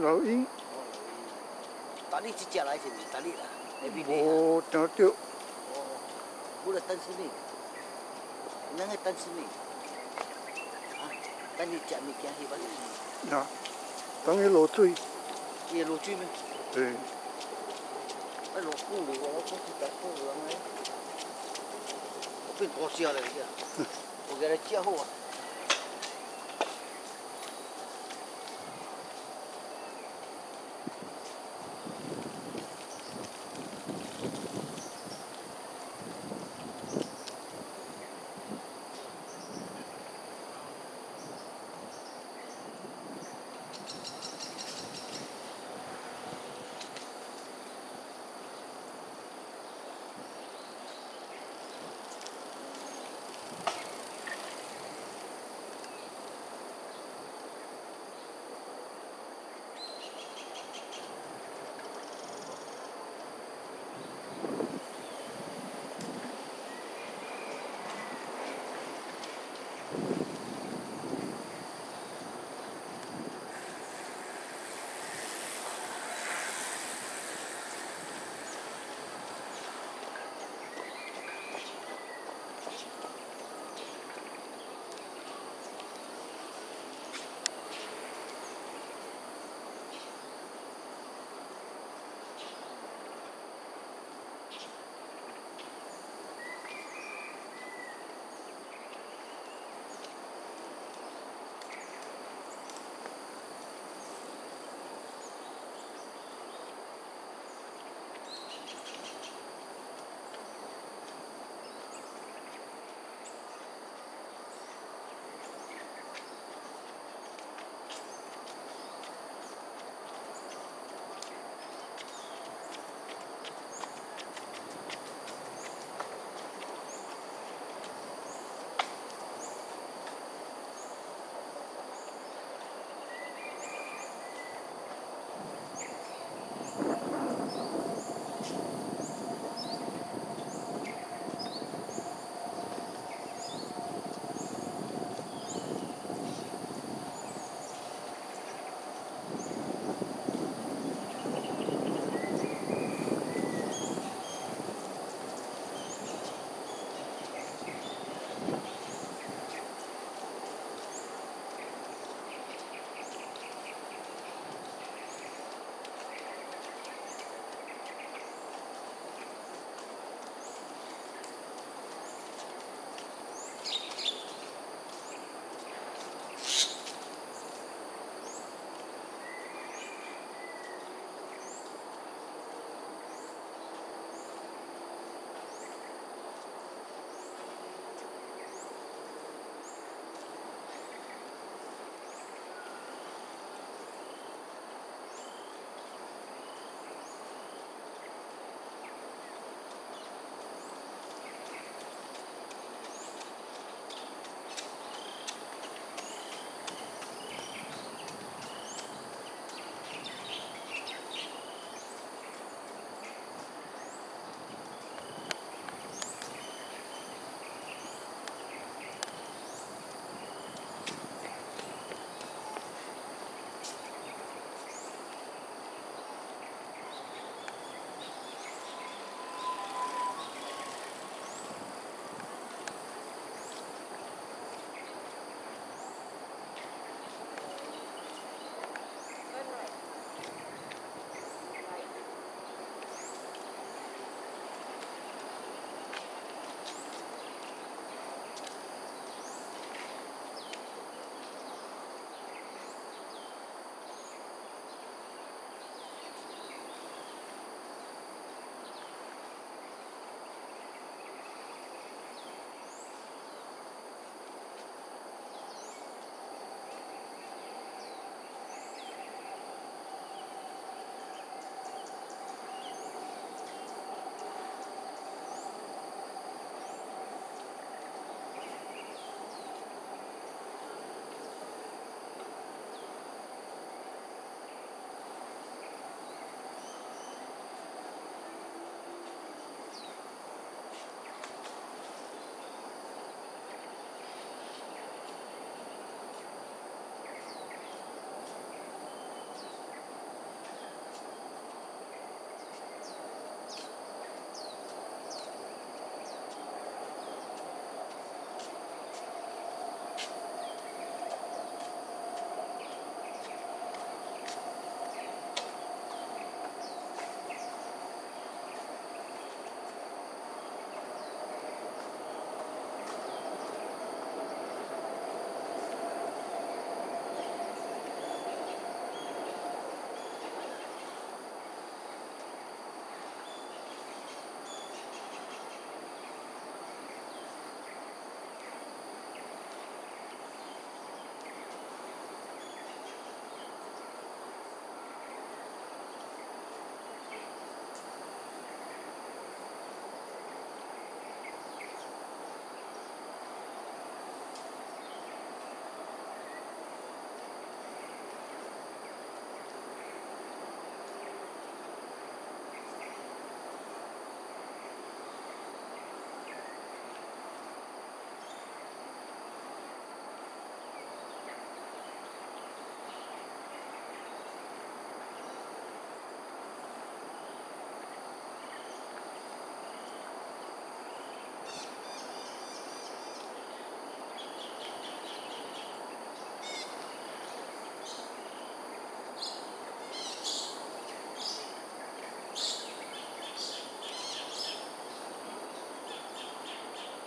老鹰。打你只只来是唔打你啦？你边嚟哦，钓钓。哦，我来等死你，那个等死你，啊，等你食物件去吧。呀，等你落水。你落水咩？对。啊，落久了，我讲是大好人咧，我变大只嚟嘅，我给他食好啊。